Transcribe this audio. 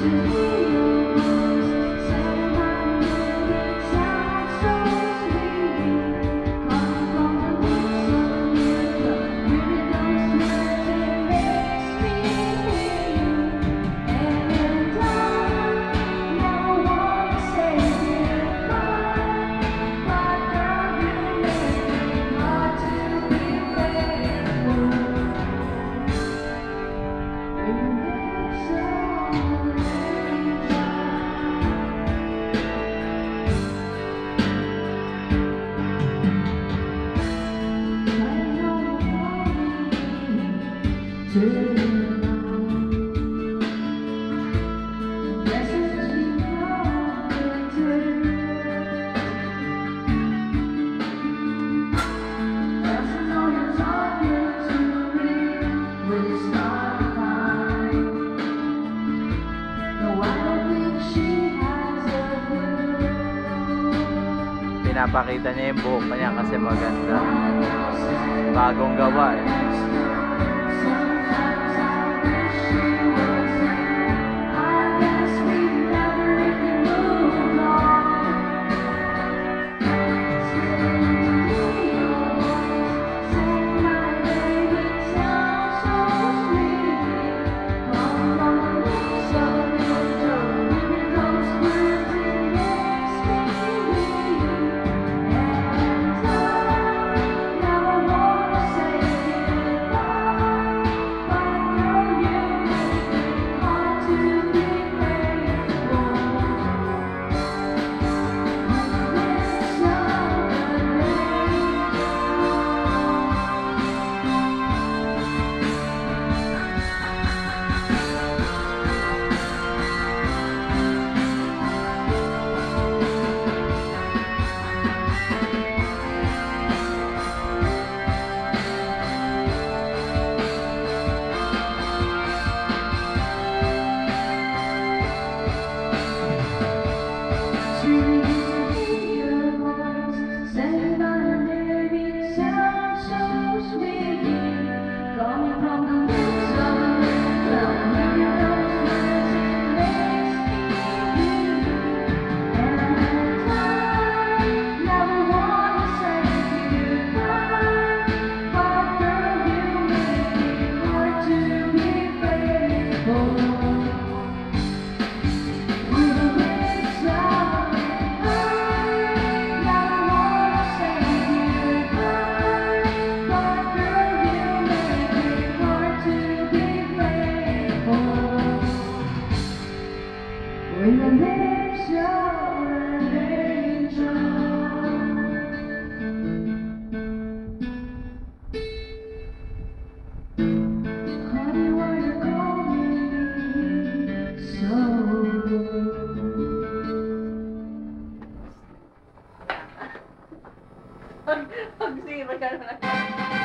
Música Pinapakita niya yung buhok niya kasi maganda. Bagong gawa eh. Pag, zero ka na.